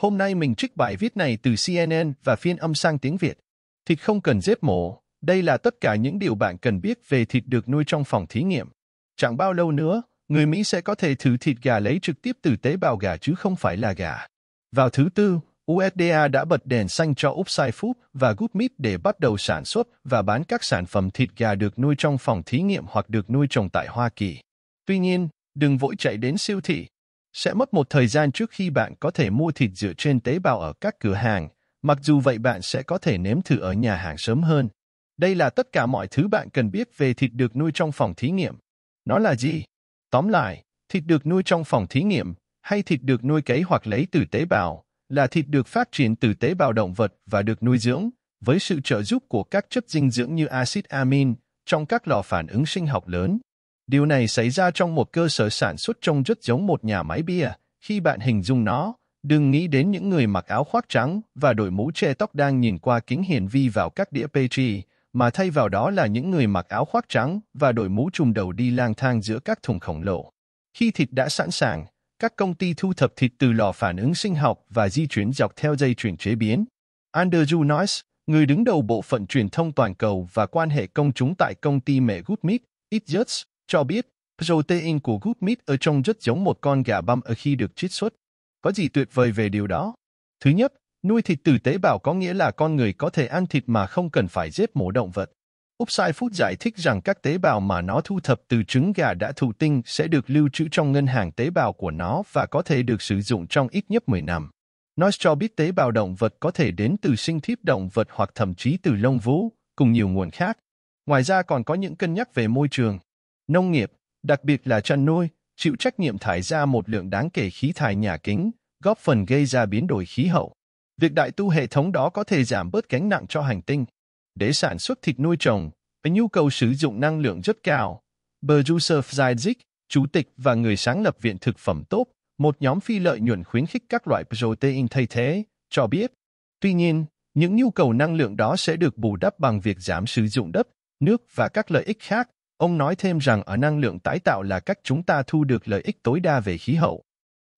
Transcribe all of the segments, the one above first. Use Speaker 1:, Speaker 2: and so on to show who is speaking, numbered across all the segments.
Speaker 1: Hôm nay mình trích bài viết này từ CNN và phiên âm sang tiếng Việt. Thịt không cần giết mổ. Đây là tất cả những điều bạn cần biết về thịt được nuôi trong phòng thí nghiệm. Chẳng bao lâu nữa, người Mỹ sẽ có thể thử thịt gà lấy trực tiếp từ tế bào gà chứ không phải là gà. Vào thứ tư, USDA đã bật đèn xanh cho Upside Food và Good Meat để bắt đầu sản xuất và bán các sản phẩm thịt gà được nuôi trong phòng thí nghiệm hoặc được nuôi trồng tại Hoa Kỳ. Tuy nhiên, đừng vội chạy đến siêu thị. Sẽ mất một thời gian trước khi bạn có thể mua thịt dựa trên tế bào ở các cửa hàng, mặc dù vậy bạn sẽ có thể nếm thử ở nhà hàng sớm hơn. Đây là tất cả mọi thứ bạn cần biết về thịt được nuôi trong phòng thí nghiệm. Nó là gì? Tóm lại, thịt được nuôi trong phòng thí nghiệm, hay thịt được nuôi cấy hoặc lấy từ tế bào, là thịt được phát triển từ tế bào động vật và được nuôi dưỡng, với sự trợ giúp của các chất dinh dưỡng như axit amin trong các lò phản ứng sinh học lớn. Điều này xảy ra trong một cơ sở sản xuất trông rất giống một nhà máy bia. Khi bạn hình dung nó, đừng nghĩ đến những người mặc áo khoác trắng và đội mũ che tóc đang nhìn qua kính hiển vi vào các đĩa Petri, mà thay vào đó là những người mặc áo khoác trắng và đội mũ trùm đầu đi lang thang giữa các thùng khổng lồ. Khi thịt đã sẵn sàng, các công ty thu thập thịt từ lò phản ứng sinh học và di chuyển dọc theo dây chuyển chế biến. Andrew Noyce, người đứng đầu bộ phận truyền thông toàn cầu và quan hệ công chúng tại công ty mẹ Goodmeat, Meat, Just cho biết protein của gút Meat ở trong rất giống một con gà băm ở khi được chiết xuất. Có gì tuyệt vời về điều đó? Thứ nhất, nuôi thịt từ tế bào có nghĩa là con người có thể ăn thịt mà không cần phải giết mổ động vật. Upside Food giải thích rằng các tế bào mà nó thu thập từ trứng gà đã thụ tinh sẽ được lưu trữ trong ngân hàng tế bào của nó và có thể được sử dụng trong ít nhất 10 năm. Nó cho biết tế bào động vật có thể đến từ sinh thiếp động vật hoặc thậm chí từ lông vũ, cùng nhiều nguồn khác. Ngoài ra còn có những cân nhắc về môi trường, nông nghiệp, đặc biệt là chăn nuôi, chịu trách nhiệm thải ra một lượng đáng kể khí thải nhà kính, góp phần gây ra biến đổi khí hậu. Việc đại tu hệ thống đó có thể giảm bớt gánh nặng cho hành tinh. Để sản xuất thịt nuôi trồng, với nhu cầu sử dụng năng lượng rất cao. Berjuser Fzajdzik, chủ tịch và người sáng lập Viện Thực phẩm Tốt, một nhóm phi lợi nhuận khuyến khích các loại protein thay thế, cho biết. Tuy nhiên, những nhu cầu năng lượng đó sẽ được bù đắp bằng việc giảm sử dụng đất, nước và các lợi ích khác. Ông nói thêm rằng ở năng lượng tái tạo là cách chúng ta thu được lợi ích tối đa về khí hậu.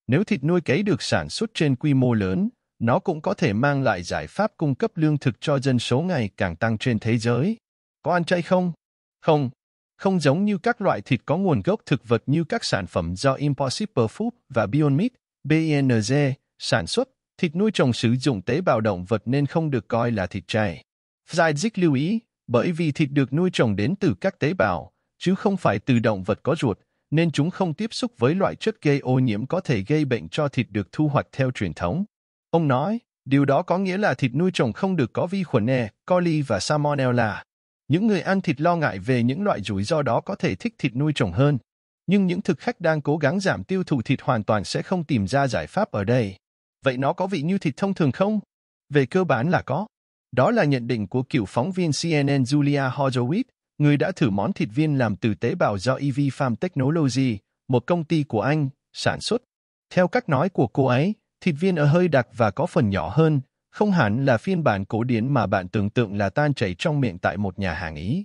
Speaker 1: Nếu thịt nuôi cấy được sản xuất trên quy mô lớn, nó cũng có thể mang lại giải pháp cung cấp lương thực cho dân số ngày càng tăng trên thế giới. Có ăn chay không? Không. Không giống như các loại thịt có nguồn gốc thực vật như các sản phẩm do Impossible Food và Beyond Meat, BNG, sản xuất, thịt nuôi trồng sử dụng tế bào động vật nên không được coi là thịt chay. Fzajdzik lưu ý, bởi vì thịt được nuôi trồng đến từ các tế bào, chứ không phải từ động vật có ruột, nên chúng không tiếp xúc với loại chất gây ô nhiễm có thể gây bệnh cho thịt được thu hoạch theo truyền thống. Ông nói, điều đó có nghĩa là thịt nuôi trồng không được có vi khuẩn E. coli và salmonella. Những người ăn thịt lo ngại về những loại rủi ro đó có thể thích thịt nuôi trồng hơn. Nhưng những thực khách đang cố gắng giảm tiêu thụ thịt hoàn toàn sẽ không tìm ra giải pháp ở đây. Vậy nó có vị như thịt thông thường không? Về cơ bản là có. Đó là nhận định của cựu phóng viên CNN Julia Horowitz, người đã thử món thịt viên làm từ tế bào do EV Farm Technology, một công ty của Anh, sản xuất. Theo cách nói của cô ấy, thịt viên ở hơi đặc và có phần nhỏ hơn, không hẳn là phiên bản cổ điển mà bạn tưởng tượng là tan chảy trong miệng tại một nhà hàng Ý.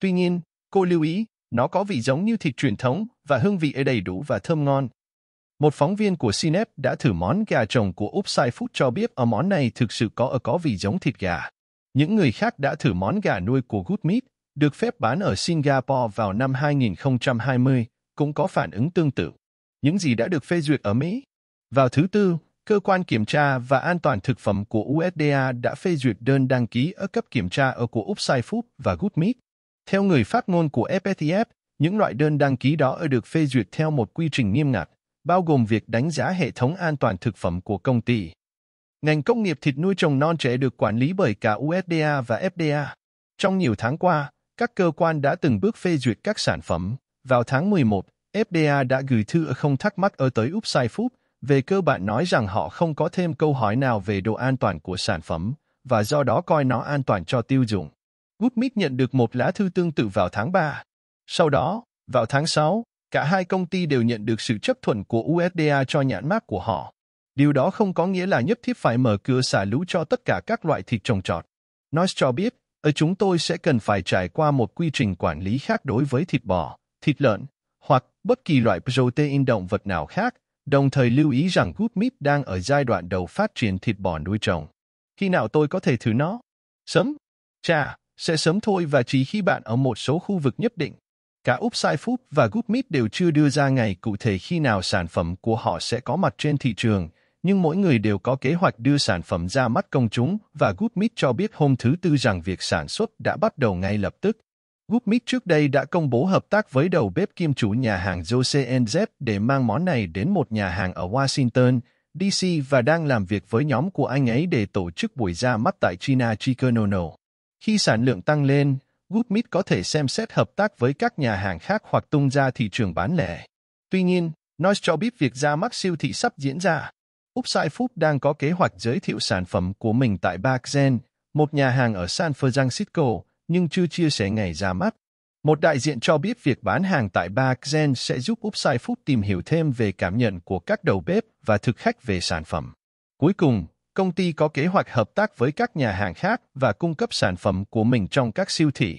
Speaker 1: Tuy nhiên, cô lưu ý, nó có vị giống như thịt truyền thống và hương vị đầy đủ và thơm ngon. Một phóng viên của Cinep đã thử món gà trồng của Upside Food cho biết ở món này thực sự có ở có vị giống thịt gà. Những người khác đã thử món gà nuôi của Good Meat, được phép bán ở Singapore vào năm 2020, cũng có phản ứng tương tự. Những gì đã được phê duyệt ở Mỹ? Vào thứ Tư, Cơ quan Kiểm tra và An toàn Thực phẩm của USDA đã phê duyệt đơn đăng ký ở cấp kiểm tra ở của Upside Food và Good Meat. Theo người phát ngôn của FATF, những loại đơn đăng ký đó được phê duyệt theo một quy trình nghiêm ngặt, bao gồm việc đánh giá hệ thống an toàn thực phẩm của công ty. Ngành công nghiệp thịt nuôi trồng non trẻ được quản lý bởi cả USDA và FDA. Trong nhiều tháng qua, các cơ quan đã từng bước phê duyệt các sản phẩm. Vào tháng 11, FDA đã gửi thư không thắc mắc ở tới Upside Food về cơ bản nói rằng họ không có thêm câu hỏi nào về độ an toàn của sản phẩm và do đó coi nó an toàn cho tiêu dùng. Goodmeat nhận được một lá thư tương tự vào tháng 3. Sau đó, vào tháng 6, cả hai công ty đều nhận được sự chấp thuận của USDA cho nhãn mác của họ. Điều đó không có nghĩa là nhất thiết phải mở cửa xả lũ cho tất cả các loại thịt trồng trọt. Nói cho biết, ở chúng tôi sẽ cần phải trải qua một quy trình quản lý khác đối với thịt bò, thịt lợn, hoặc bất kỳ loại protein động vật nào khác, đồng thời lưu ý rằng Good Meat đang ở giai đoạn đầu phát triển thịt bò nuôi trồng. Khi nào tôi có thể thử nó? Sớm? Chà, sẽ sớm thôi và chỉ khi bạn ở một số khu vực nhất định. Cả Upside Food và GoodMeet đều chưa đưa ra ngày cụ thể khi nào sản phẩm của họ sẽ có mặt trên thị trường, nhưng mỗi người đều có kế hoạch đưa sản phẩm ra mắt công chúng và GoodMeet cho biết hôm thứ Tư rằng việc sản xuất đã bắt đầu ngay lập tức. GoodMeet trước đây đã công bố hợp tác với đầu bếp kiêm chủ nhà hàng Jose NZ để mang món này đến một nhà hàng ở Washington, DC và đang làm việc với nhóm của anh ấy để tổ chức buổi ra mắt tại China Chicanono. Khi sản lượng tăng lên, Goodmeat có thể xem xét hợp tác với các nhà hàng khác hoặc tung ra thị trường bán lẻ. Tuy nhiên, Noise cho biết việc ra mắt siêu thị sắp diễn ra. Upside Food đang có kế hoạch giới thiệu sản phẩm của mình tại Barzen, một nhà hàng ở San Francisco, nhưng chưa chia sẻ ngày ra mắt. Một đại diện cho biết việc bán hàng tại Barzen sẽ giúp Upside Food tìm hiểu thêm về cảm nhận của các đầu bếp và thực khách về sản phẩm. Cuối cùng, công ty có kế hoạch hợp tác với các nhà hàng khác và cung cấp sản phẩm của mình trong các siêu thị.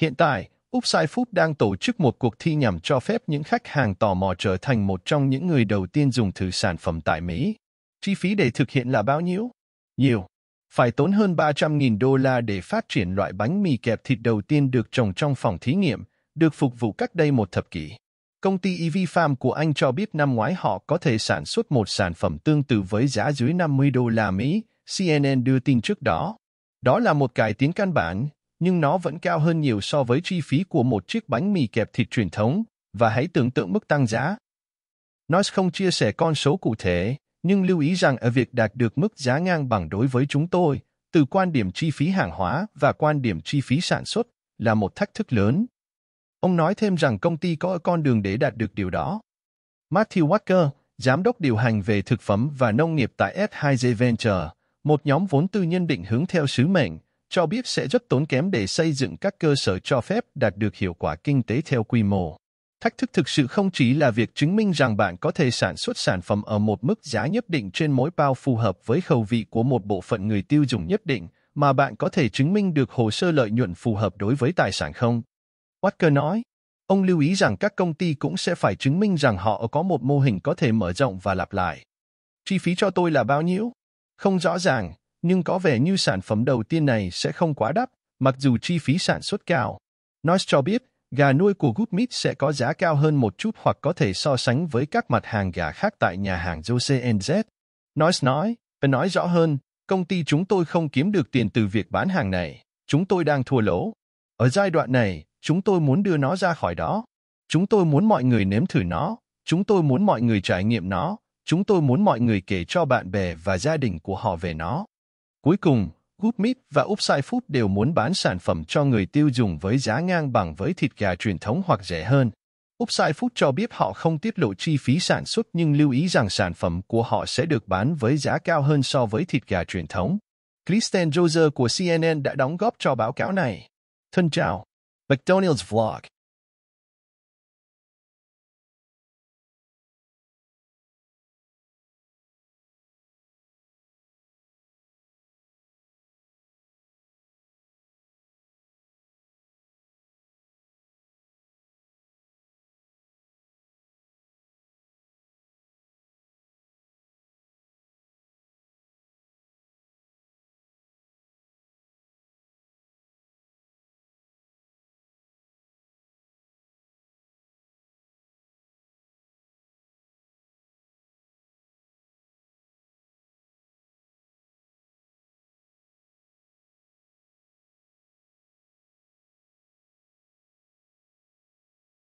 Speaker 1: Hiện tại, Upside Food đang tổ chức một cuộc thi nhằm cho phép những khách hàng tò mò trở thành một trong những người đầu tiên dùng thử sản phẩm tại Mỹ. Chi phí để thực hiện là bao nhiêu? Nhiều. Phải tốn hơn 300.000 đô la để phát triển loại bánh mì kẹp thịt đầu tiên được trồng trong phòng thí nghiệm, được phục vụ cách đây một thập kỷ. Công ty EV Farm của Anh cho biết năm ngoái họ có thể sản xuất một sản phẩm tương tự với giá dưới 50 đô la Mỹ, CNN đưa tin trước đó. Đó là một cải tiến căn bản, nhưng nó vẫn cao hơn nhiều so với chi phí của một chiếc bánh mì kẹp thịt truyền thống, và hãy tưởng tượng mức tăng giá. Noise không chia sẻ con số cụ thể, nhưng lưu ý rằng ở việc đạt được mức giá ngang bằng đối với chúng tôi, từ quan điểm chi phí hàng hóa và quan điểm chi phí sản xuất, là một thách thức lớn. Ông nói thêm rằng công ty có con đường để đạt được điều đó. Matthew Walker, giám đốc điều hành về thực phẩm và nông nghiệp tại S2J Venture, một nhóm vốn tư nhân định hướng theo sứ mệnh, cho biết sẽ rất tốn kém để xây dựng các cơ sở cho phép đạt được hiệu quả kinh tế theo quy mô. Thách thức thực sự không chỉ là việc chứng minh rằng bạn có thể sản xuất sản phẩm ở một mức giá nhất định trên mỗi bao phù hợp với khẩu vị của một bộ phận người tiêu dùng nhất định, mà bạn có thể chứng minh được hồ sơ lợi nhuận phù hợp đối với tài sản không. Walker nói, ông lưu ý rằng các công ty cũng sẽ phải chứng minh rằng họ có một mô hình có thể mở rộng và lặp lại. Chi phí cho tôi là bao nhiêu? Không rõ ràng, nhưng có vẻ như sản phẩm đầu tiên này sẽ không quá đắt, mặc dù chi phí sản xuất cao. Noise cho biết, gà nuôi của Good Meat sẽ có giá cao hơn một chút hoặc có thể so sánh với các mặt hàng gà khác tại nhà hàng Jose NZ. Noise nói, và nói rõ hơn, công ty chúng tôi không kiếm được tiền từ việc bán hàng này, chúng tôi đang thua lỗ. Ở giai đoạn này, chúng tôi muốn đưa nó ra khỏi đó. Chúng tôi muốn mọi người nếm thử nó, chúng tôi muốn mọi người trải nghiệm nó, chúng tôi muốn mọi người kể cho bạn bè và gia đình của họ về nó. Cuối cùng, Good và Upside Food đều muốn bán sản phẩm cho người tiêu dùng với giá ngang bằng với thịt gà truyền thống hoặc rẻ hơn. Upside Food cho biết họ không tiết lộ chi phí sản xuất nhưng lưu ý rằng sản phẩm của họ sẽ được bán với giá cao hơn so với thịt gà truyền thống. Kristen Joser của CNN đã đóng góp cho báo cáo này. Thân chào. McDonald's Vlog